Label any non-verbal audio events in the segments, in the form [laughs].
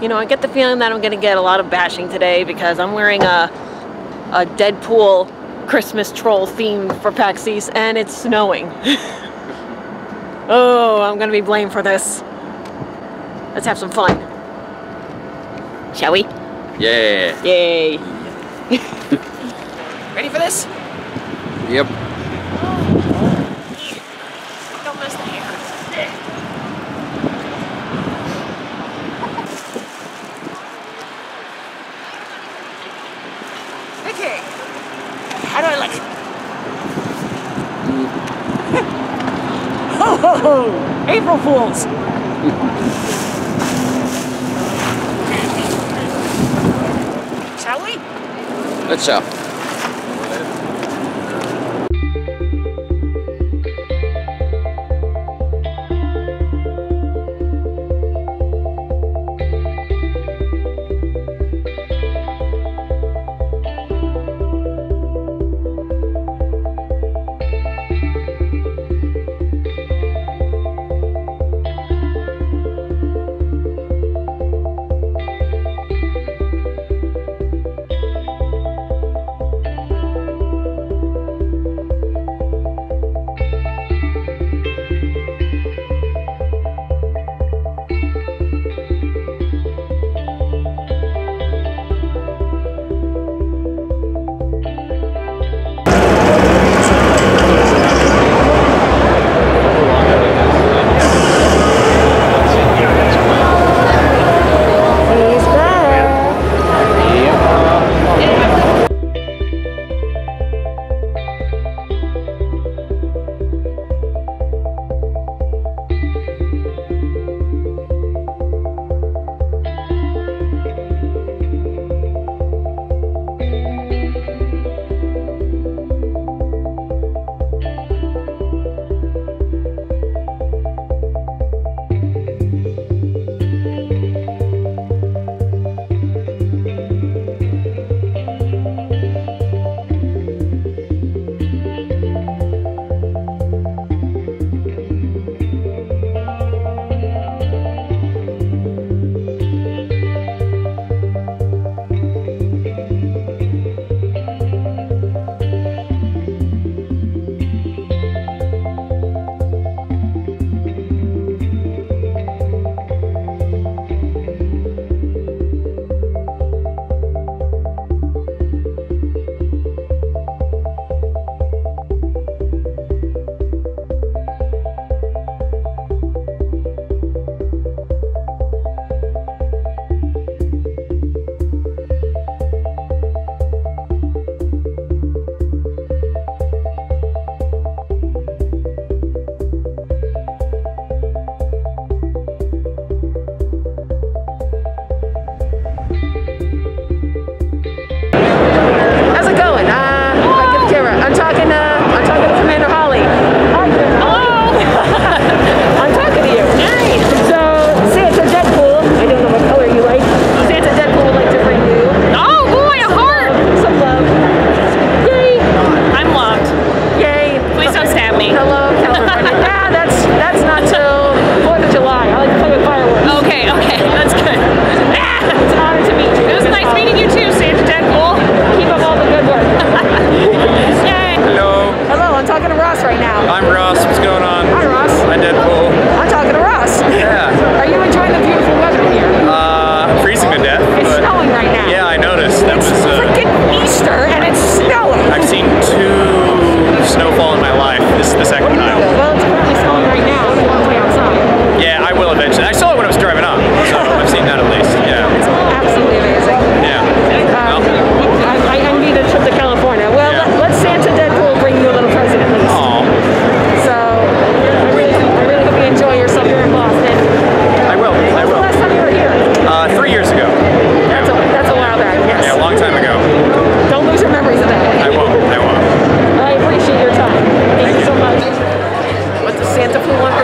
You know, I get the feeling that I'm going to get a lot of bashing today because I'm wearing a, a Deadpool Christmas troll theme for PAX East and it's snowing. [laughs] oh, I'm going to be blamed for this. Let's have some fun. Shall we? Yeah. Yay. [laughs] [laughs] Ready for this? Yep. Don't miss the hair. Okay. How do I look? ho ho ho! April Fools! Shall we? Let's go.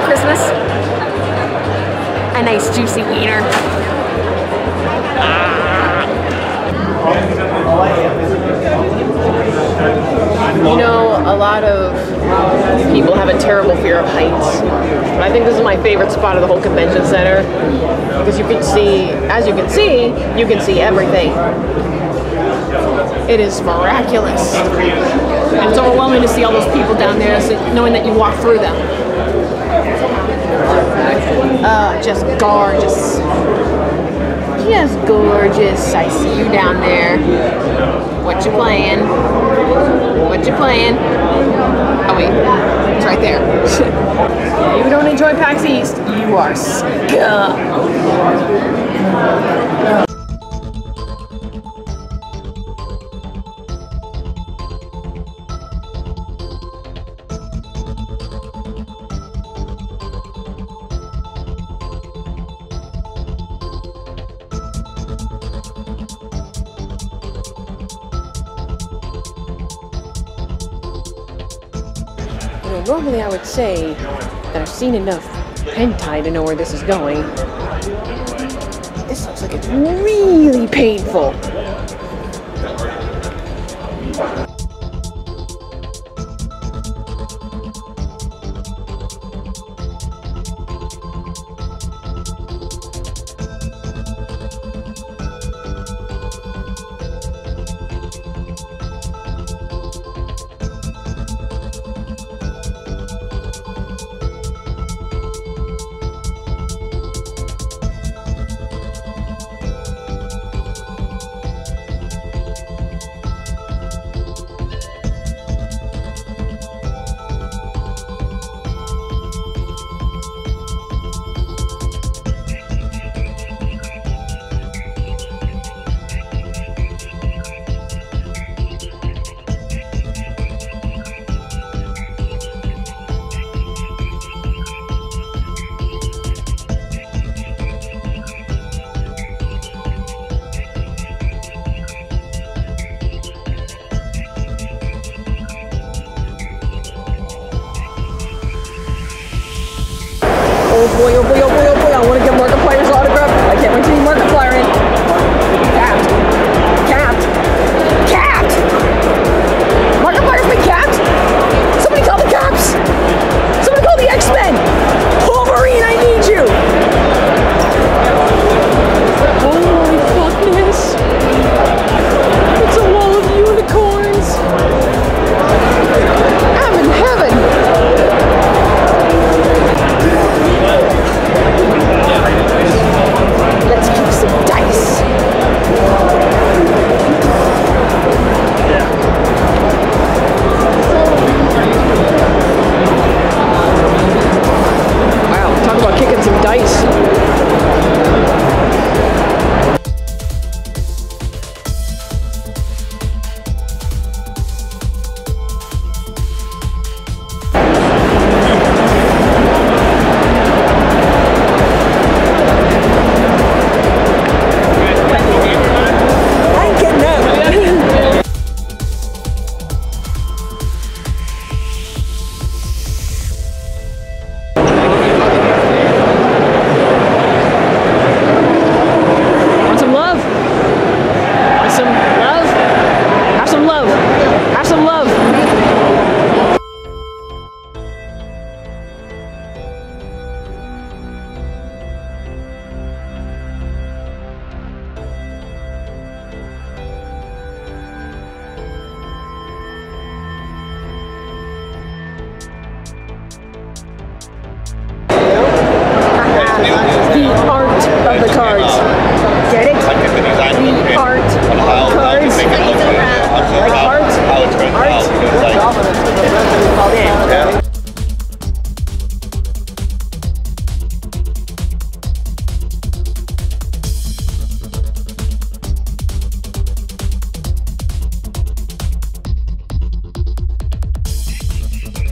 Christmas? A nice juicy wiener. You know, a lot of people have a terrible fear of heights. I think this is my favorite spot of the whole convention center because you can see, as you can see, you can see everything. It is miraculous. And it's overwhelming to see all those people down there, so knowing that you walk through them. Uh, just gorgeous. Just gorgeous. I see you down there. What you playing? What you playing? Oh wait, it's right there. [laughs] you don't enjoy PAX East, you are scum. Normally I would say that I've seen enough hentai to know where this is going. This looks like it's really painful. Oh boy, oh boy, oh boy,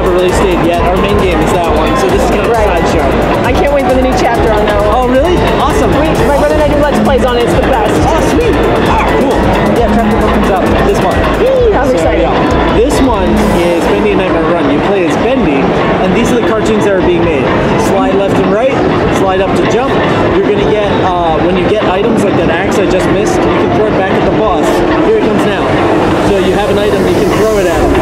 haven't released it yet. Our main game is that one, so this is kind of Right. a side show. I can't wait for the new chapter on that one. Oh, really? Awesome. We, my brother and I do Let's Plays on it. It's the best. Oh, sweet. Ah, cool. Yeah, Chapter 4 comes out this month. Yee, how So, exciting. yeah. This one is Bendy in Nightmare Run. You play as Bendy, and these are the cartoons that are being made. Slide left and right, slide up to jump. You're gonna get, uh, when you get items like that axe I just missed, you can throw it back at the boss. Here it comes now. So you have an item, you can throw it at him.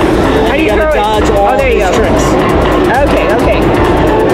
How do you gotta throw it? dodge all Oh, you go. tricks. Okay, okay.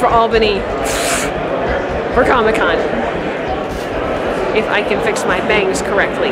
For Albany for Comic Con. If I can fix my bangs correctly.